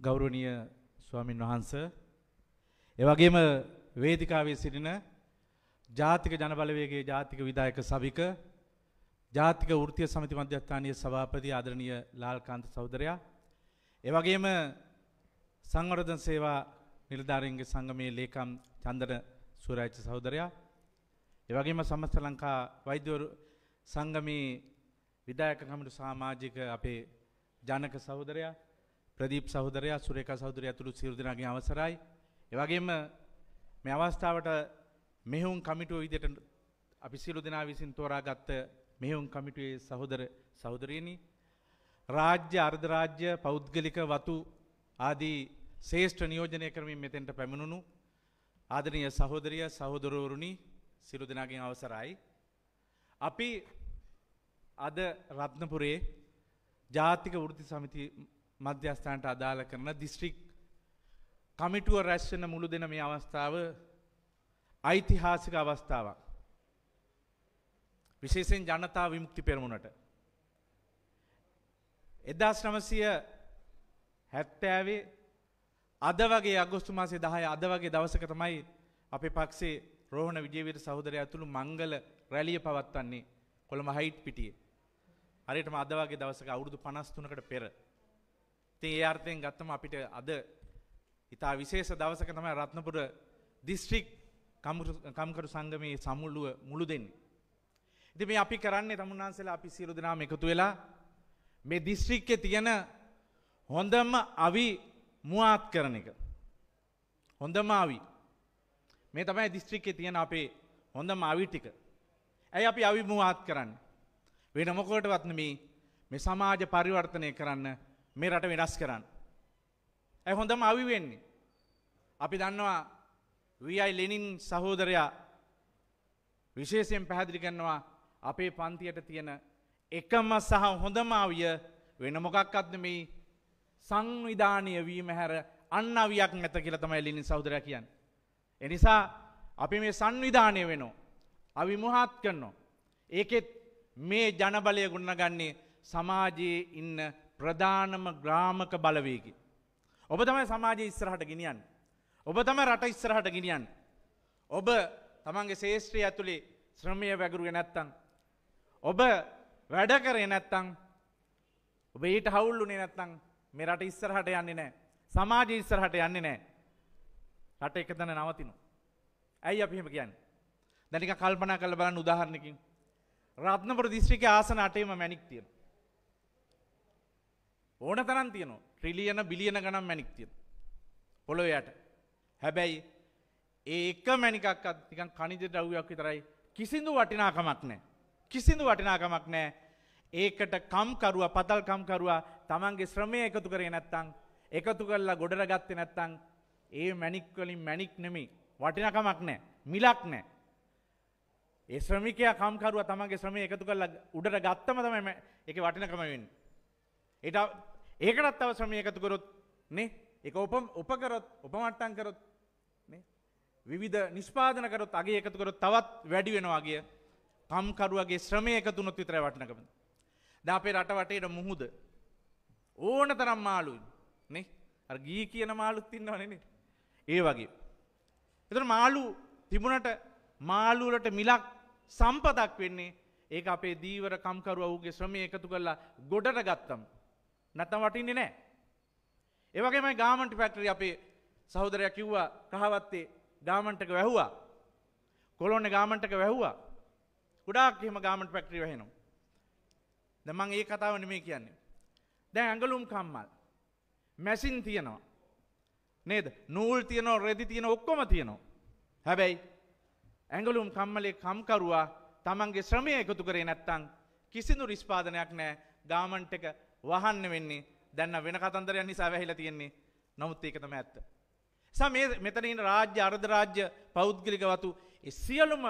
ගෞරවනීය ස්වාමින් වහන්ස එවගේම වේදිකාවේ සිටින ජාතික ජනබලවේගේ ජාතික විදායක සභික ජාතික වෘතිය සමිති මධ්‍යස්ථානීය සභාපති ආදරණීය ලාල්කාන්ත සහෝදරයා එවගේම සංවර්ධන සේවා නිලධාරීන්ගේ සංගමේ ලේකම් චන්දන සූරාජ්‍ය සහෝදරයා එවගේම සමස්ත ලංකා වෛද්‍යවරු සංගමේ විදායක කමිටු සමාජික අපේ ජනක සහෝදරයා ප්‍රදීප් සහෝදරයා සුරේකා සහෝදරයා ඇතුළු සියලු දෙනාගේ අවසරයි. ඒ වගේම මේ අවස්ථාවට මෙහෙයුම් කමිටුව විදිහට අපි සියලු දෙනා විසින් තෝරාගත්ත මෙහෙයුම් කමිටුවේ සහෝදර සහෝදරියනි රාජ්‍ය අර්ධ රාජ්‍ය පෞද්ගලික වතු ආදී ශ්‍රේෂ්ඨ නියෝජනය කරමින් මෙතෙන්ට පැමිණුණු ආදරණීය සහෝදරිය සහෝදරවරුනි සියලු දෙනාගෙන් අවසරයි. අපි අද රත්නපුරේ ජාතික වෘති සමිති මධ්‍යස්ථානට අදාළ කරන දිස්ත්‍රික් කමිටුව රැස්වෙන මුළු දෙන මේ අවස්ථාව ඓතිහාසික අවස්ථාවක්. විශේෂයෙන් ජනතා විමුක්ති පෙරමුණට. එදස් නමසය හැත්තෑවේ අද වගේ අගොස්තු මාසේ දහය අද වගේ දවසක තමයි අපේ පක්ෂේ රෝහණ විජයවීර සහෝදරය ඇතුළු මංගල රැලිය පවත්වන්නේ කොළම හයිට් පිටියේ. හරියටම අද වගේ දවසක අවුරුදු පනස් තුනකට පෙර. ඉතින් ඒ අර්ථයෙන් ගත්තම අපිට අද ඉතා විශේෂ දවසක තමයි රත්නපුර දිස්ත්‍රික් කම්කරු සංගමයේ සමුල්ලුව මුළු දෙන්නේ. ඉති මේ අපි කරන්නේ තමුන්නාන්සලා අපි සියලු දෙනාම එකතු වෙලා මේ දිස්ත්‍රික්කෙ තියෙන හොඳම අවි මුවාත් කරන එක. හොඳම අවි. මේ තමයි දිස්ත්‍රික්කෙ තියෙන අපේ හොඳම අවි ටික. ඇයි අපි අවි මුවාත් කරන්න. වෙන මොකොටවත්න මේ මේ සමාජ පරිවර්තනය කරන්න මේ රට වෙනස් කරන්න. ඇ හොඳම අවි වෙන්නේ. අපි දන්නවා වයි ලෙනින් සහෝදරයා විශේෂයෙන් පැහැදිලි කරනවා අපේ පන්තියට තියෙන එකම සහ හොඳමාවිය වෙන මොකක්කත්න මේ සංවිධානය වීම හැර අන්න අවියක් නැත කියල තමයි ලිනි සෞදර කියන්න. එනිසා අපි මේ සංවිධානය වෙනෝ. අවි මුහත් කරනවා. ඒකෙත් මේ ජනබලය ගුණගන්නේ සමාජයේ ඉන්න ප්‍රධානම ග්‍රාමක බලවේකි. ඔබ තමයි සමාජය ඉස්සරහට ගෙනියන්. ඔබ තම රට ඉස්සරහට ගෙනියන්. ඔබ තමන්ගේ ශේෂත්‍රී ඇතුළේ ශ්‍රමය වැගරුව නැත්තං. ඔබ වැඩ කරේ නැත්තං ඔබ ඊට හවුල්ලුනේ නැත්තං මේ රට ඉස්සරහට යන්නේ නෑ සමාජ ඉස්සරහට යන්නේ නෑ රට එක තැන නවතිනු. ඇයි අපිහෙම කියන්න. දැනික කල්පනා කළ බලන්න උදාහරණකින්. රත්නපුර දිස්ත්‍රික ආසන අටේම මැනික් තියෙන. ඕන තරන් තියනවා ට්‍රිලියන බිලියන ගනම් මැනික් තියෙන. පොළොවයට. හැබැයි ඒ එක මැනිකක්ත් තිකන් කනිජ ද්‍රව්යක් විතරයි කිසිදු වටිනාකමක් නෑ. කිසිදු වටිනාකමක් නෑ ඒකට කම්කරුව පතල් කම්කරුවා තමන්ගේ ශ්‍රමය එකතු කරේ නැත්තං එකතු කරලා ගොඩර ගත්තේ නැත්තං ඒ මැනික්වලින් මැනික් නෙමේ වටිනකමක් නෑ මිලක් නෑ. ඒ ශ්‍රමිකය කම්කරුව තමන්ගේ ශ්‍රමය එකතු කරලා උඩට ගත්තම තම එක වටිනකම වෙන්න. එට ඒකටත් තව ශ්‍රමය එකතු කරොත් නේ? එක උපම් උපකරොත් උපමට්ටන් කරොත් විවිධ නිස්පාදන කරොත් අගේ එකතු කරොත් තවත් වැඩි වෙනවාගේ කම්කරුවගේ ශ්‍රමය එකතුනොත් විතර වටනකම. ද අපේ රට වටේට මුහුද? ඕන තරම් මාළුයි නේ? අර ගී කියන මාළුත් ඉන්නවනනේ ඒ වගේ. එතර මාළු තිබුණට මාළුවලට මිලක් සම්පදක් වෙන්නේ ඒ අපේ දීවර කම්කරුව වූගේ ශ්‍රමය එකතු කරලා ගොඩට ගත්තම්. නැතම් වටින්නේ නෑ. ඒවගේමයි ගාමන්ටි පැක්ටරි අපේ සහෝදරයක් කිව්වා කහවත්තේ ගාමන්ටක වැැහවා කොළොන්න ගාමන්ටක වැැහවා ගොඩාක් එහෙම ගාමන්ට පැක්ටරි වැහෙනවා. දමං ඒ කතාව නෙමේ කියන්නේ. දැ ඇඟලුම් කම්මල් මැසින් තියෙනවා. නේද නූල් තියනෝ රෙදි තියෙන ඔක්කොම තියනවා. හැබැයි ඇඟලුම් කම්මලේ කම්කරුවා තමන්ගේ ශ්‍රමය එකතු කරේ නැත්තං කිසිදු රිස්පාදනයක් නෑ ගාමන්ට එක වහන්න වෙන්නේ. දැන්න වෙන කතන්දරයන් නිසා වැහිල තියෙන්නේ. නමුත් ඒක තම ඇත්ත. සම මෙතනන රාජ්‍ය අර්ධ රාජ්‍ය පෞද්ගලික වතු සියලුම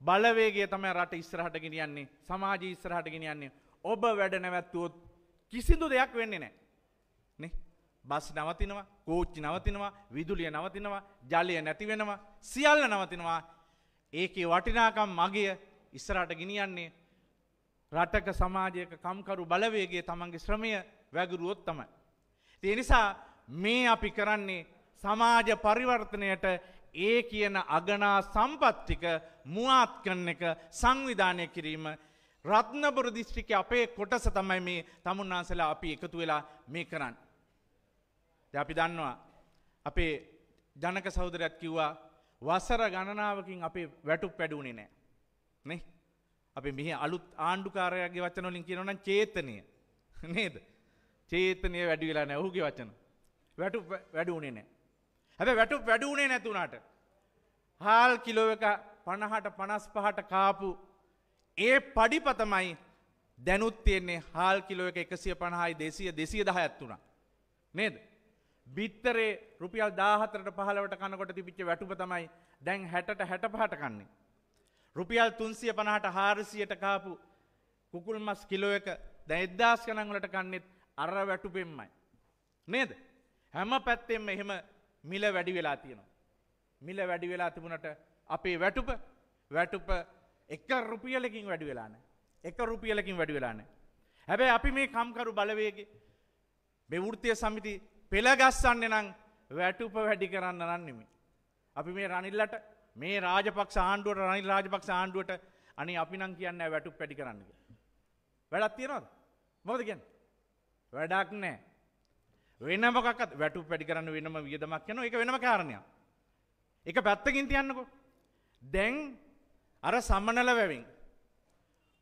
බලවේගේ තම රට ඉස්රහට ගෙනියන්නේ සමාජ ඉස්රහට ගෙනියන්නේ. ඔබ වැඩ නැවැත්තුවොත් කිසිදු දෙයක් වෙන්නේ නෑ. නේ? බස් නවතිනවා කෝච්චි නවතිනවා විදුලිය නවතිනවා ජලය නැති වෙනවා සියල්ල නවතිනවා. ඒකේ වටිනාකම් මගිය ඉස්සරට ගෙනියන්නේ රටක සමාජයක කම්කරු බලවේගේ තමන්ගේ ශ්‍රමය වැගුරුවොත් තමයි. ඒ නිසා මේ අපි කරන්නේ සමාජ පරිවර්තනයට ඒ කියන අගනා සම්පත්තික මුවාත් කරන එක සංවිධානය කිරීම රත්නබුරු දිස්ත්‍රික අපේ කොටස තමයි මේ තමුන්නාසලා අපි එකතු වෙලා මේ කරන්න. අපි දන්නවා අපේ ජනක සෞදරයක් කිව්වා වසර ගණනාවකින් අපේ වැටුක් පැඩුණේ නෑ. නේ අපි මෙහි අලුත් ආණ්ඩුකාරයගේ වචනොලින් කියනවනම් චේතනය නේද. චේතනය වැඩි වෙලා නෑ ඔහුගේ වචන. වැටු වැඩුණේ නෑ. හැබ වැටු වැඩුණේ නැතුනාට. හාල් කිලෝ එක පණහට පනස් පහට කාපු ඒ පඩිපතමයි දැනුත් තියෙන්නේ හාල් කිලෝ එක එකසිය පණහයි දෙසිය දෙසිය දහ ඇත්තුනා. නේද. බිත්තරේ රුපියල් දාහතරට පහලවට කනකොට තිබිච්ච වැටුප තමයි දැන් හැටට හැට පහට කන්නේ. රුපියල් තුන්සිය පණහට හාරසියට කාපු කුකුල් මස් කිලෝ එක දැ එද්දාස් කනංවලට කන්නෙත් අර වැටුපෙන්මයි. නේද. හැම පැත්තෙම එහෙම මිල වැඩි වෙලා තියෙනවා. මිල වැඩි වෙලා තිබුණට අපේ වැටුප වැටුප එක රුපියලකින් වැඩි වෙලාන. එක රුපියලකින් වැඩි වෙලාන. හැබැයි අපි මේ කම්කරු බලවේගේ බෙවෘතිය සමිති පෙළගස්සන්න නම් වැටුප වැඩි කරන්න නන්නෙමි. අපි මේ රනිල්ලට මේ රාජපක්ෂ ආණ්ඩුවට රනිල් රාජපක්ෂ ආණ්ඩුවට අනි අපි නම් කියන්න වැටුප පැටි කරන්න. වැඩත් තියෙනවද? මොද කියන්න? වැඩක් නෑ වෙනමකත් වැටු පැටි කරන්න වෙනම වියදමක් යන එක වෙනම කාරණයක්. එක පැත්තකින් තියන්නකො. දැන් අර සම්මනල වැවින්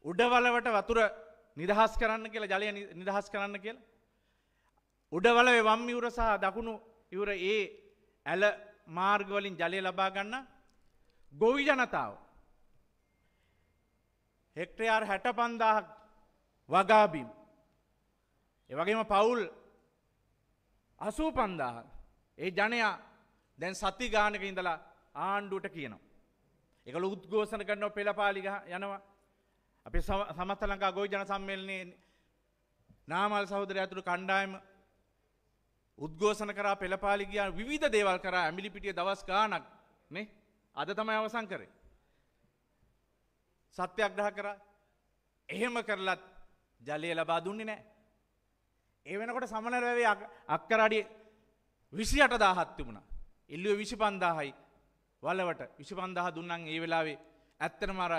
උඩවලවට වතුර නිදහස් කරන්න කියලා ජලය නිදහස් කරන්න කියලා. උඩවල වම් ඉවර සහ දකුණු ඉවර ඒ ඇල මාර්ගවලින් ජලය ලබා ගන්න ගොවි ජනතාව. හෙක්ටයාර් හැට පන්දාහක් වගාබීම් එවගේම පවුල් අසූ පන්දාහ ඒ ජනයා දැන් සති ගානක ඉඳලා ආණ්ඩුවට කියනවා. එක උද්ගෝසන කරනව පෙළපාලිග යනවා. අපි සමස්ත ලංකා ගොයි ජන සම්මේලනය නාමල් සහෝදර ඇතුළු කණ්ඩායම උද්ගෝසන කරා පෙළපාලිගිය විධ දේවල් කර ඇමිලි පිටිය දවස් ගානක් නේ? අද තමයි අවසං කරේ. සත්‍යයක් ග්‍රහ කර එහෙම කරලත් ජලය ලබා දුන්නේ නෑ. ඒ වෙනකොට සමනර වැවේ අක්කරඩි විසි අට දාහත් තිබුණ. එල්ලුව විසි පන්දාහයි වලවට විසි පන්දාහ දුන්නන් ඒ වෙලාවේ ඇත්තන මර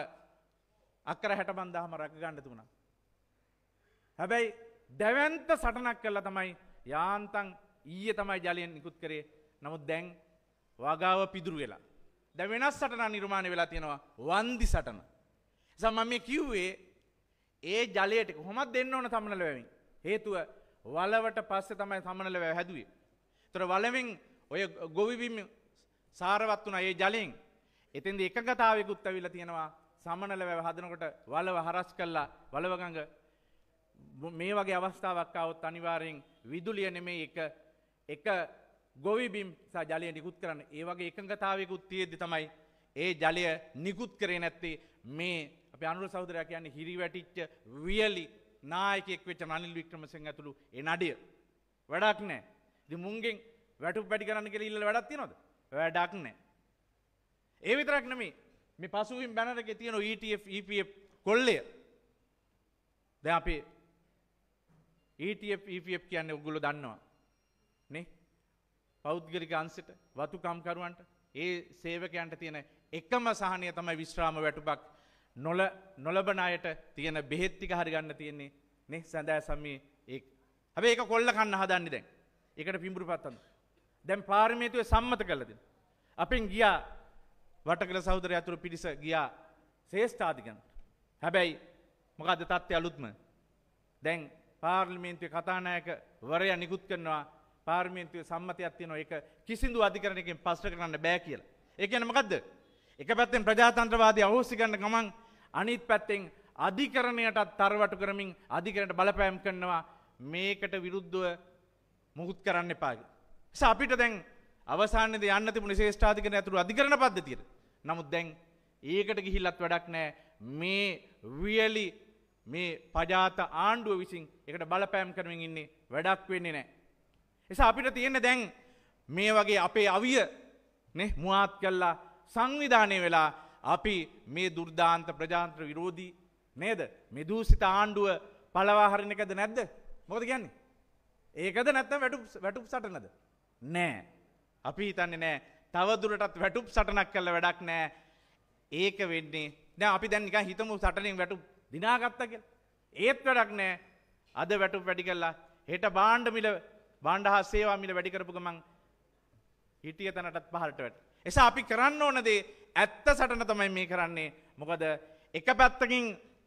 අක්කර හැට බන්දාහම රැක ගණඩ තුුණා. හැබැයි දැවන්ත සටනක් කල්ල තමයි යාන්තන් ඊය තමයි ජලයෙන් නිකුත් කරේ නමුත් දැන් වගාව පිදුරු වෙලා. දැ වෙනස් සටන නිර්මාණය වෙලා තියෙනවා වන්දි සටන. සම මේ කිව්වේ ඒ ජලයට හොමත් දෙන්න ඕන තමනල වැවින්. හේතුව වලවට පස්සේ තමයි සමනල වැ හැදුවේ. තොර වලවෙන් ඔය ගොවිබිම් සාරවත් වන ඒ ජලින් එතින්ද එකගතාවයකුත් ඇවිල තියෙනවා සමනල වැව හදනකොට වලව හරස් කල්ලා වලවගඟ මේ වගේ අවස්ථාවක්කාවත් අනිවාරයෙන් විදුලිය නෙමේ එක එක ගොවිබිම් සා ජලය නිකුත් කරන්න. ඒ වගේ එකඟතාවයකුත් තියෙද්දි තමයි ඒ ජලය නිකුත් කරේ නැත්තේ මේ අප අනුර සෞදරයක් කියන්නේ හිරි වැටිච්ච වියලි නායකෙක් වෙච්ච රනිල් වික්‍රමසිංහ ඇතුළු ඒ නඩිය. වැඩක් නෑ ඉතින් මුංගෙන් වැටු පැටි කරන්න කියලා ඉල්ල වැඩක් තියනවද? වැඩක් නෑ ඒ විතරක් නෙමෙයි. මේ පසුවින් බැනර් එකේ තියෙන ETF EPF කොල්ලය. දැන් අපි ETF EPF කියන්නේ ඔයගොල්ලෝ දන්නවා. නේ? පෞද්ගලික අංශයට වතුකම්කරුවන්ට ඒ සේවකයන්ට තියෙන එකම සහනය තමයි විශ්‍රාම වැටුපක්. නොල නොලබන අයට තියෙන බෙහෙත්තික හරිගන්න තියෙන්නේ නේ සැඳෑ සමී ඒ. හැබ ඒක කොල්ල කන්න හදන්න දැන්. එකට පිඹුරු පත්තන්න දැන් පාර්මේතුව සම්මත කලද අපෙන් ගියා වට කළ සෞදර ඇතුරු පිරිස ගියා ශේෂ්ඨාධිකන් හැබැයි මොකද තත්ත්ය අලුත්ම? දැන් පාර්ලිමේන්තුවේ කතානායක වරය නිකුත් කරනවා පාර්මේන්තුවේ සම්මතයක් තියෙනවා ඒක කිසිදු අධිකරණයකින් පස්ස කරන්න බෑ කියලා. ඒ කියන්නේ මොකද්ද? එක පැත්තෙන් ප්‍රජාතන්ත්‍රවාදී අහෝසි කරන ගමන් අනිත් පැත්තෙන් අධිකරණයටත් තරවටු කරමින් අධිකරණයට බලපෑම් කරනවා මේකට විරුද්ධව මුකුත් කරන්න එපා. අපිට දැන් අවසානයේදී යන්න තිබුණ ශේෂ්ඨාධිකරණ ඇතුළු අධිකරණ පද්ධතියට. නමුත් දැන් ඒකට ගිහිල්ලත් වැඩක් නැහැ. මේ වියලි මේ පජාත ආණ්ඩුව විසින් එකට බලපෑම් කරමින් ඉන්නේ වැඩක් වෙන්නේ නැහැ. එසා අපිට තියෙන්නේ දැන් මේ වගේ අපේ අවිය නේ මුවාත් කළා සංවිධානය වෙලා අපි මේ දුර්දාන්ත ප්‍රජාන්ත්‍ර විරෝධී නේද? මෙදූසිත ආණ්ඩුව පලවාහරණ එකද නැද්ද? මොකද කියන්නේ? ඒකද නැත්තම් වැටුප් වැටුප් සටනද? නෑ. අපි හිතන්නේ නෑ. තවදුරටත් වැටුප් සටනක් කල්ල වැඩක් නෑ. ඒක වෙන්නේ නෑ අපි දැන් නිකන් හිතමු සටනින් වැටුප් දිනාගත්ත කියලා. ඒත් වැඩක් නෑ. අද වැටුප් වැඩි කල්ලා හෙට බාණ්ඩ මිල බාණ්ඩ හා සේවා මිල වැඩි කරපු ගමන් හිටිය තැනටත් පහලට වැට. එසා අපි කරන්න ඕනදේ? ඇත්ත සටන තමයි මේ කරන්නේ. මොකද එක පැත්තකින්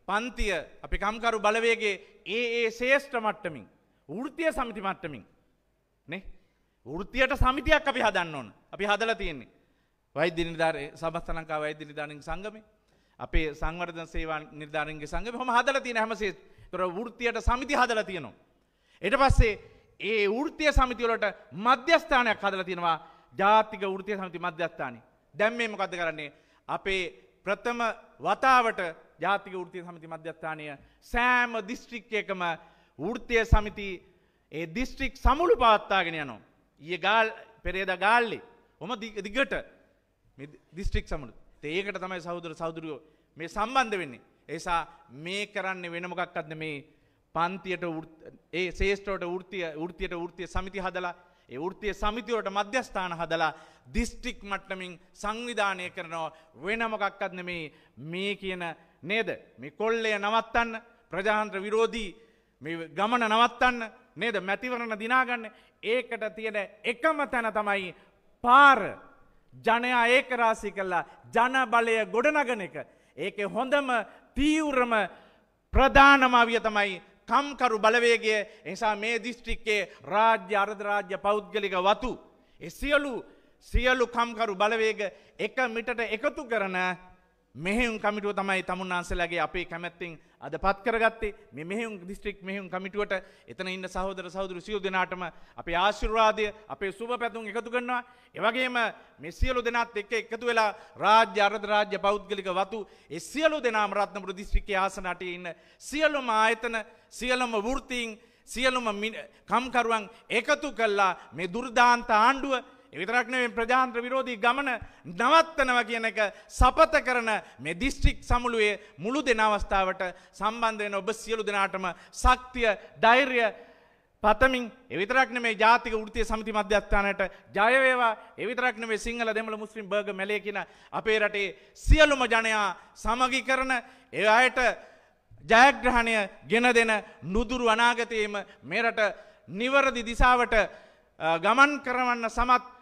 පන්තිය අපි කම්කරු බලවේගේ ඒ ඒ ශේෂ්ඨ මට්ටමින් වෘතිය සමිති මට්ටමින් නේ? වෘතියට සමිතියක් අපි හදන්න ඕන. අපි හදල තියෙන්නේ වෛද්‍ය නිධාර සමස්ත ලංකා වෛද්‍ය නිධානින් සංගමේ. අපේ සංවර්ධන සේවා නිර්ධාරන්ගේ සංගම. හොම හදල තියෙන හැමසේ තොර වෘතියට සමිති හදල තියෙනවා. එට පස්සේ ඒ වෘතිය සමිතිවලට මධ්‍යස්ථානයක් හදල තියෙනවා. ජාතික වෘතිය සමිති මධ්‍යස්ථානය දැම්මේ මොකද කරන්නේ? අපේ ප්‍රථම වතාවට ජාතික වෘතිය සමිති මධ්‍යස්ථානය සෑම දිස්ත්‍රික්කයකම වෘතිය සමිති ඒ දිස්ත්‍රික් සමුළු පවත්තාගෙන යනවා. ඒ ගාල් පෙරේද ගාල්ලි හොම දිගට දිස්ත්‍රික් සමුළු. ඒකට තමයි සෞදර සෞදරයෝ මේ සම්බන්ධ වෙන්නේ. ඒසා මේ කරන්නේ වෙනමොකක්කත්න මේ පන්තියට ඒ ශේෂ්ඨවට ෘතිය ෘතියට ෘතිය සමිති හදලා ඒ ෘතිය සමිතිවට මධ්‍යස්ථාන හදලා දිස්ට්‍රික් මට්ටමින් සංවිධානය කරනවා. වෙනමොකක්කත් නෙමේ මේ කියන නේද? මේ කොල්ලය නවත්තන්න ප්‍රජාන්ත්‍ර විරෝධී ගමන නවත්තන්න නේද? මැතිවරණ දිනාගන්න. ඒකට තියෙන එකම තැන තමයි පාර. ජනයා ඒකරාසි කල්ලා ජන බලය ගොඩනගන එක. ඒක හොඳම තීවරම ප්‍රධානමාවිය තමයි කම්කරු බලවේගය එසා මේ දිස්ත්‍රික්කේ රාජ්‍ය අර්ධරාජ්‍ය පෞද්ගලික වතු. එ සියලු සියලු කම්කරු බලවේග එක මිටට එකතු කරන මෙහෙුම් කමිටුව තමයි තමුන්නාන්සලගේ අපේ කැමැත්තිෙන් අද පත් කරගත්තේ. මේ මෙහෙුම් දිස්ත්‍රික් මෙහෙුම් කමිටුවට එතන ඉන්න සහෝදර සහදුරු සියල් දෙනාටම අපේ ආශිර්වාදය අපේ සුභ පැතුම් එකතු කරනවා. එවගේම මේ සියලු දෙනාත් එක්ක එකතු වෙලා රාජ්‍ය අර්ධ රාජ්‍ය පෞද්ගලික වතු ඒ සියලු දෙනාම රත්නපුර දිස්ත්‍රික්කයේ ආසනටේ ඉන්න සියලුම ආයතන සියලුම වෘත්තීන් සියලුම කම්කරුවන් එකතු කල්ලා මේ දුර්දාන්ත ආණ්ඩුව. එවිතරක් නෙවෙයි ප්‍රජාන්ත්‍ර විරෝධී ගමන නවත්තනවා කියන එක සපත කරන මේ දිස්ත්‍රික් සමුළුවේ මුළු දෙන අවස්ථාවට සම්බන්ධ වෙන ඔබ සියලු දෙනාටම ශක්තිය ධෛර්යය පතමින් එවිතරක් නෙමේ ජාතික වෘතිය සමිති මධ්‍යස්ථානයට ජය වේවා. එවිතරක් නෙමේ සිංහල දෙමළ මුස්ලිම් බර්ග මැලේ කියන අපේ රටේ සියලුම ජනයා සමගි කරන ඒ අයට ජයග්‍රහණය ගෙන දෙන නුදුරු අනාගතයේම මෙරට නිවරදි දිසාවට ගමන් කරවන්න සමත්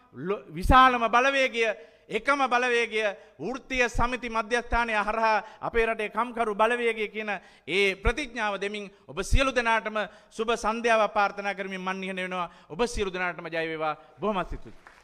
විශාලම බලවේගය එකම බලවේගය වෘතිය සමිති මධ්‍යස්ථානය හරහා අපේ රටේ කම්කරු බලවේගය කියන ඒ ප්‍රතිඥාව දෙමින් ඔබ සියලු දෙනාටම සුබ සන්ධ්‍යාව පාර්ථනා කරමින් මන් ඉහන වෙනවා. ඔබ සියලු දෙනාටම ජය වේවා. බොහොමත් ස්තුතියි